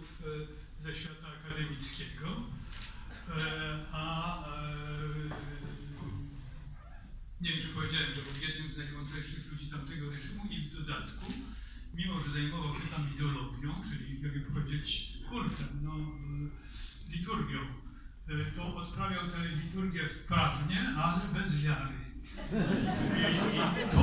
kolegów e, ze świata akademickiego, e, a e, nie wiem, czy powiedziałem, że był jednym z najmądrzejszych ludzi tamtego reżimu i w dodatku, mimo że zajmował się tam ideologią, czyli jakby powiedzieć kultem, no, liturgią, to odprawiał tę liturgię wprawnie, ale bez wiary. I to